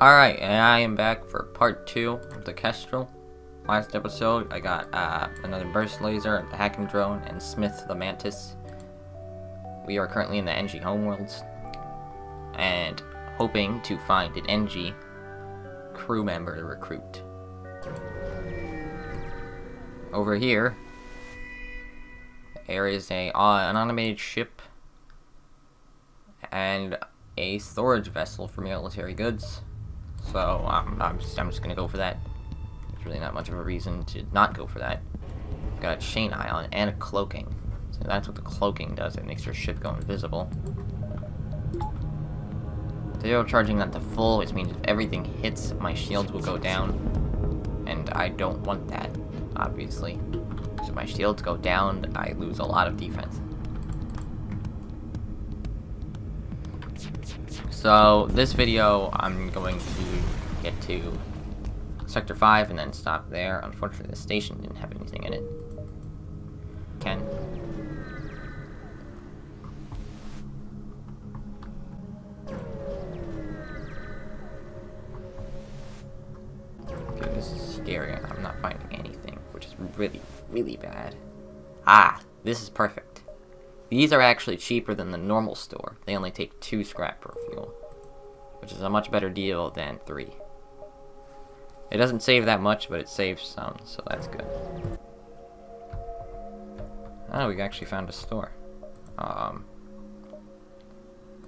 Alright, and I am back for part 2 of the Kestrel. Last episode, I got uh, another burst laser, the hacking drone, and Smith the Mantis. We are currently in the Engi homeworlds, and hoping to find an Engi crew member to recruit. Over here, there is a uh, an automated ship and a storage vessel for military goods. So um, I'm just I'm just gonna go for that. There's really not much of a reason to not go for that. I've Got a chain ion and a cloaking. So that's what the cloaking does. It makes your ship go invisible. Zero charging that to full, which means if everything hits, my shields will go down. And I don't want that, obviously. So my shields go down, I lose a lot of defense. So, this video, I'm going to get to Sector 5 and then stop there. Unfortunately, the station didn't have anything in it. Ken? Okay, this is scary. I'm not finding anything, which is really, really bad. Ah, this is perfect. These are actually cheaper than the normal store. They only take two scrap per fuel, which is a much better deal than three. It doesn't save that much, but it saves some, so that's good. Oh, we actually found a store. Um,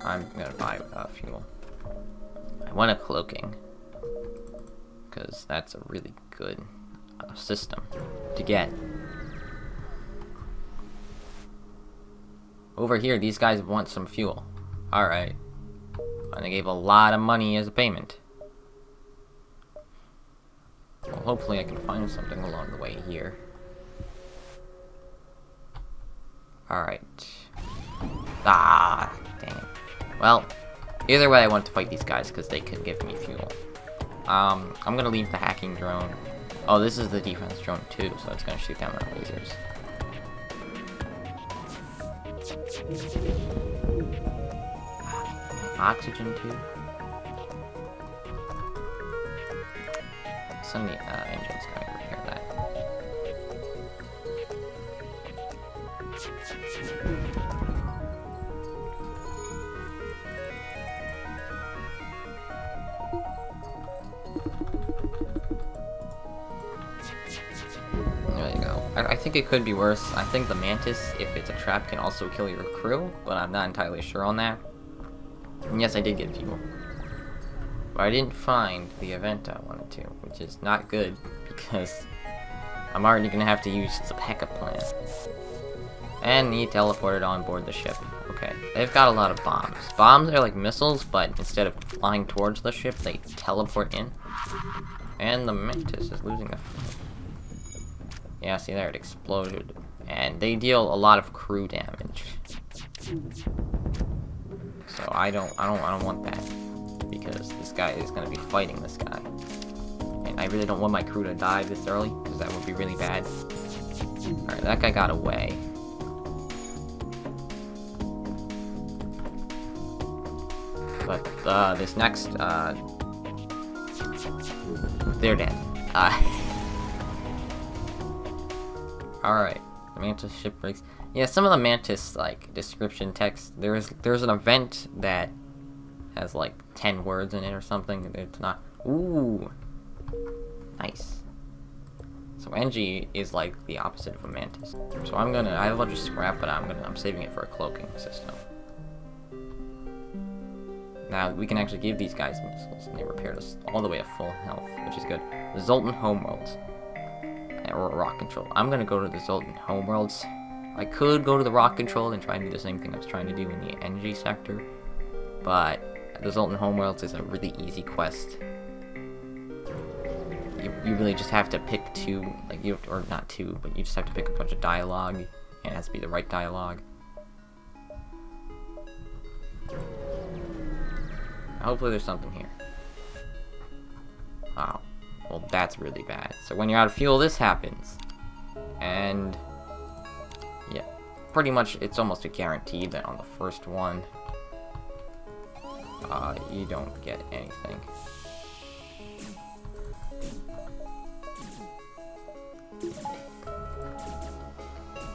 I'm gonna buy uh, fuel. I want a cloaking, because that's a really good uh, system to get. Over here, these guys want some fuel. Alright. And they gave a lot of money as a payment. Well, hopefully I can find something along the way here. Alright. Ah, dang it. Well, either way I want to fight these guys because they could give me fuel. Um, I'm gonna leave the hacking drone. Oh, this is the defense drone too, so it's gonna shoot down our lasers. Oxygen too. Of the uh, engine's gonna repair that. Think it could be worse. I think the Mantis, if it's a trap, can also kill your crew, but I'm not entirely sure on that. And yes, I did get fuel. But I didn't find the event I wanted to, which is not good, because I'm already gonna have to use the backup plan. And he teleported on board the ship. Okay, they've got a lot of bombs. Bombs are like missiles, but instead of flying towards the ship, they teleport in. And the Mantis is losing a Yeah, see there, it exploded. And they deal a lot of crew damage. So I don't, I don't, I don't want that because this guy is gonna be fighting this guy, and I really don't want my crew to die this early because that would be really bad. All right, that guy got away. But uh, this next, uh, they're dead. Uh, all right, the Mantis ship breaks. Yeah, some of the Mantis like description text. There's there's an event that has like ten words in it or something. It's not. Ooh, nice. So Engi is like the opposite of a Mantis. So I'm gonna. I have a bunch of scrap, but I'm gonna. I'm saving it for a cloaking system. Now we can actually give these guys missiles, and they repaired us all the way to full health, which is good. Zoltan Homeworlds. Or rock control. I'm gonna go to the Zoltan Homeworlds. I could go to the rock control and try and do the same thing I was trying to do in the energy sector, but the Zoltan Homeworlds is a really easy quest. You, you really just have to pick two, like you, or not two, but you just have to pick a bunch of dialogue, and it has to be the right dialogue. Hopefully there's something here. Wow. Well, that's really bad. So when you're out of fuel, this happens. And... Yeah. Pretty much, it's almost a guarantee that on the first one, uh, you don't get anything.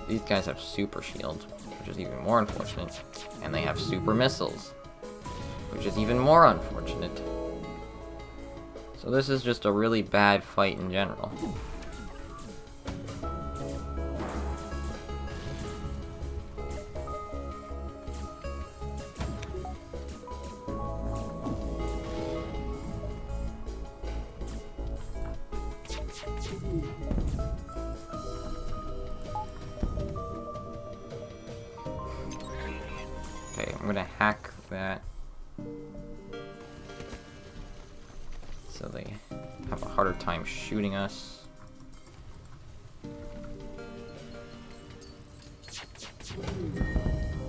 These guys have super shields, which is even more unfortunate. And they have super missiles, which is even more unfortunate. So this is just a really bad fight in general. Okay, I'm gonna hack that. Harder time shooting us.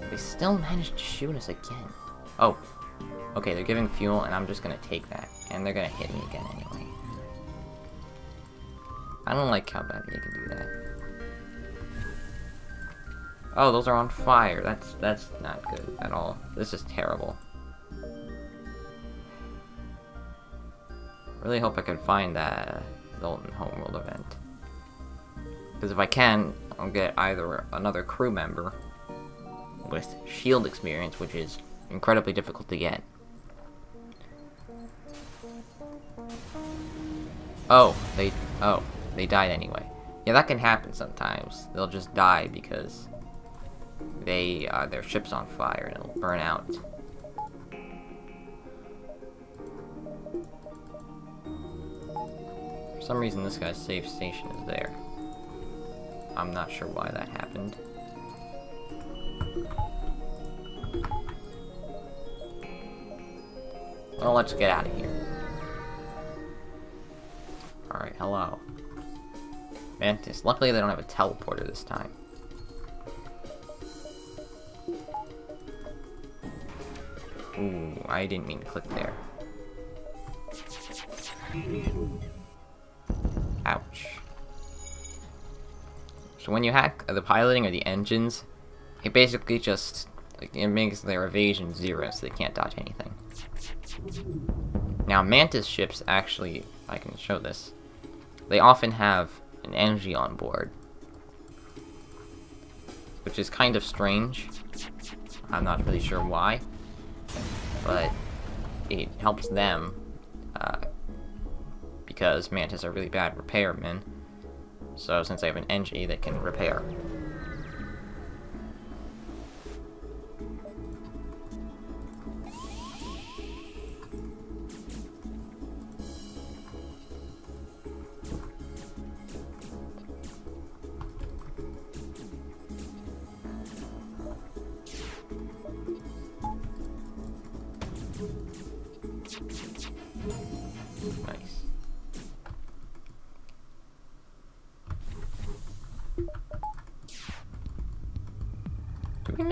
They still managed to shoot us again. Oh, okay, they're giving fuel, and I'm just gonna take that. And they're gonna hit me again anyway. I don't like how bad they can do that. Oh, those are on fire. That's that's not good at all. This is terrible. Really hope I can find that Zoltan Homeworld event. Because if I can, I'll get either another crew member with shield experience, which is incredibly difficult to get. Oh, they oh, they died anyway. Yeah, that can happen sometimes. They'll just die because they uh, their ship's on fire and it'll burn out. Some reason, this guy's safe station is there. I'm not sure why that happened. Well, let's get out of here. Alright, hello. Mantis. Luckily, they don't have a teleporter this time. Ooh, I didn't mean to click there. Ouch. So when you hack the piloting or the engines, it basically just like, it makes their evasion zero, so they can't dodge anything. Now, Mantis ships actually, I can show this, they often have an Engi on board, which is kind of strange. I'm not really sure why but it helps them because Mantis are really bad repairmen. So since they have an Engi, they can repair.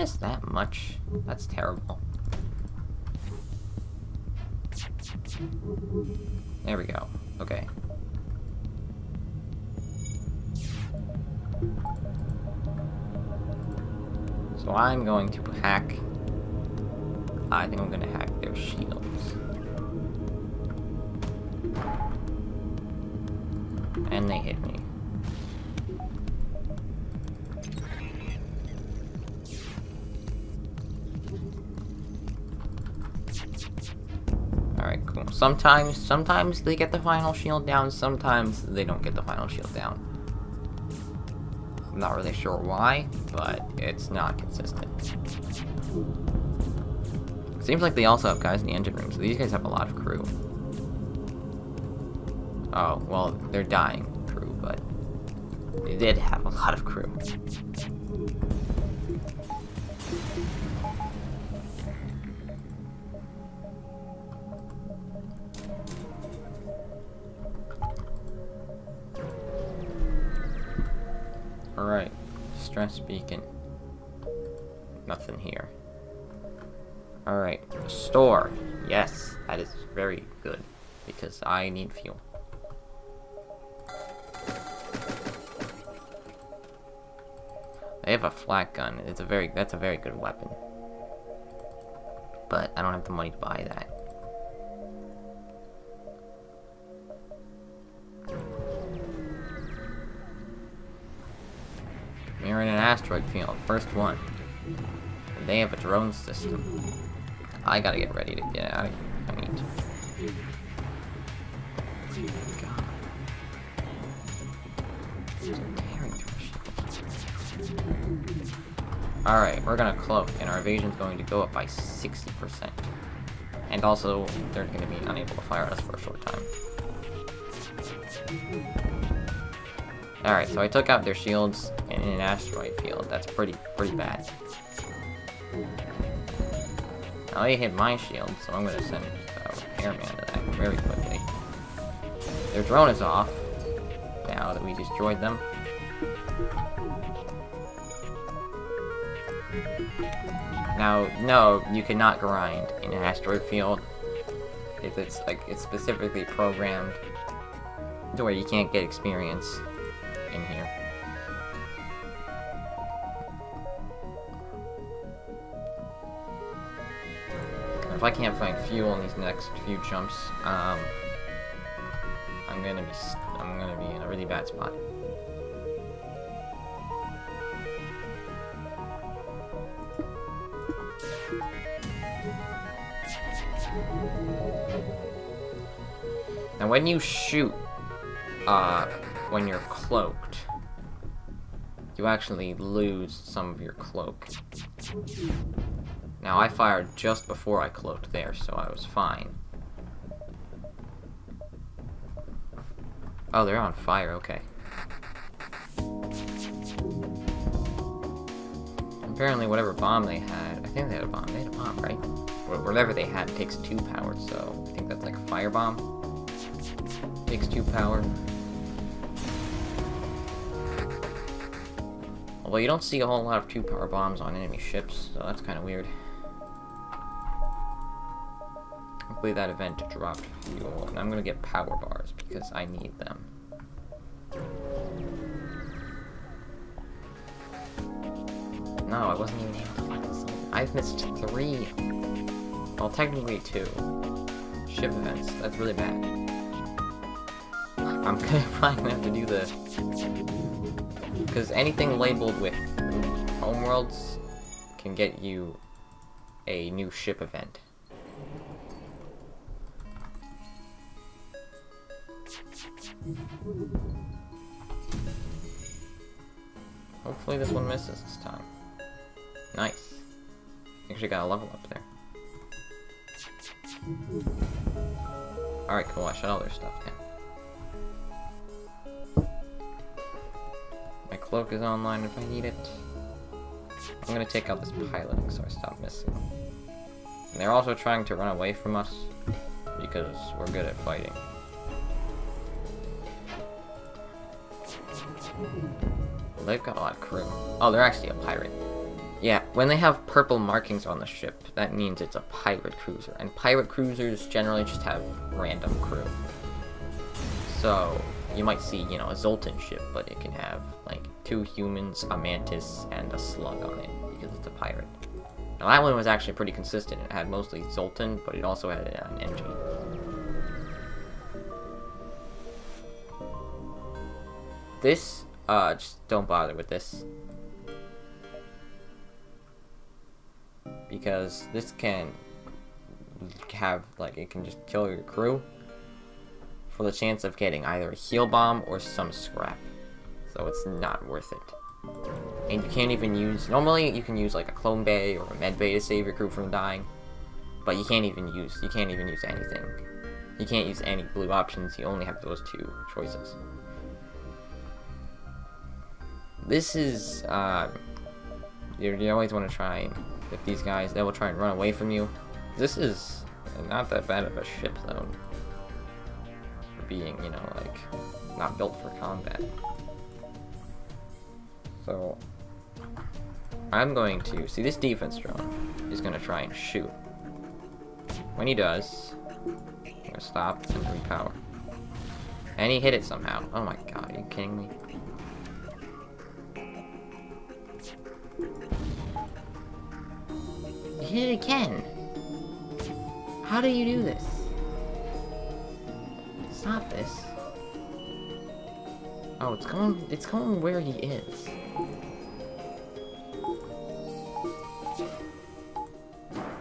Did we miss that much? That's terrible. There we go. Okay. So I'm going to hack... I think I'm going to hack their shields. And they hit me. Sometimes, sometimes they get the final shield down, sometimes they don't get the final shield down. I'm not really sure why, but it's not consistent. Seems like they also have guys in the engine room, so these guys have a lot of crew. Oh, well, they're dying crew, but they did have a lot of crew. Stress beacon. Nothing here. Alright, store. Yes, that is very good, because I need fuel. They have a flak gun. It's a very that's a very good weapon. But I don't have the money to buy that. Asteroid field. First one. And they have a drone system. I gotta get ready to get out of here. I need. Alright, we're gonna cloak, and our evasion's going to go up by 60%. And also, they're gonna be unable to fire at us for a short time. Alright, so I took out their shields in an asteroid field. That's pretty, pretty bad. Now they hit my shield, so I'm gonna send a repairman to that very quickly. Their drone is off, now that we destroyed them. Now, no, you cannot grind in an asteroid field. If it's like it's specifically programmed to where you can't get experience in here. If I can't find fuel in these next few jumps, um, I'm gonna be I'm gonna be in a really bad spot. Now when you shoot, uh, when you're cloaked, you actually lose some of your cloak. Now I fired just before I cloaked there, so I was fine. Oh, they're on fire, okay. Apparently whatever bomb they had, I think they had a bomb, they had a bomb, right? Whatever they had takes two power, so I think that's like a fire bomb. Takes two power. Although you don't see a whole lot of two power bombs on enemy ships, so that's kind of weird. Hopefully that event dropped fuel, and I'm gonna get power bars because I need them. No, I wasn't even able to find this. I've missed three. Well, technically two. Ship events. That's really bad. I'm gonna probably have to do the... Because anything labeled with homeworlds can get you a new ship event. Hopefully this one misses this time. Nice. Actually got a level up there. Alright, cool, I shut all their stuff down. Cloak is online if I need it. I'm gonna take out this piloting so I stop missing. And they're also trying to run away from us because we're good at fighting. Well, they've got a lot of crew. Oh, they're actually a pirate. Yeah, when they have purple markings on the ship, that means it's a pirate cruiser. And pirate cruisers generally just have random crew. So, you might see, you know, a Zoltan ship, but it can have, like, two humans, a mantis, and a slug on it, because it's a pirate. Now, that one was actually pretty consistent. It had mostly Zoltan, but it also had an Engi. This, uh, just don't bother with this. because this can have like it can just kill your crew for the chance of getting either a heal bomb or some scrap so it's not worth it and you can't even use normally you can use like a clone bay or a med bay to save your crew from dying but you can't even use you can't even use anything you can't use any blue options you only have those two choices this is uh you, you always want to try and with these guys. They will try and run away from you. This is not that bad of a ship, though. Being, you know, like, not built for combat. So, I'm going to... See, this defense drone is going to try and shoot. When he does, I'm going to stop and repower. And he hit it somehow. Oh my god, are you kidding me? hit it again. How do you do this? stop this. Oh, it's coming! it's coming where he is.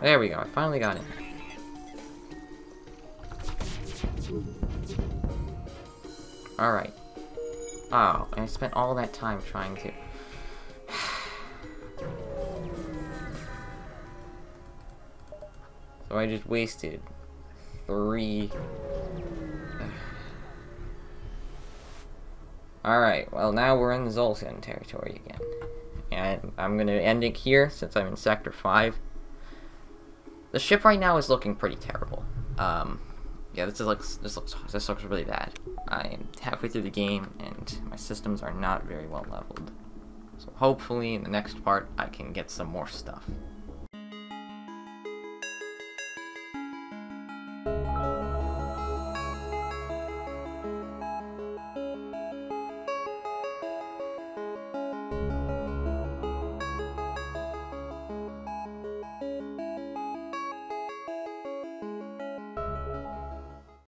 There we go, I finally got him. Alright. Oh, I spent all that time trying to... so I just wasted three Alright, well now we're in Zoltan territory again. And I'm gonna end it here since I'm in Sector 5. The ship right now is looking pretty terrible. Um, yeah, this is like this looks this looks really bad. I'm halfway through the game and my systems are not very well leveled. So hopefully in the next part I can get some more stuff.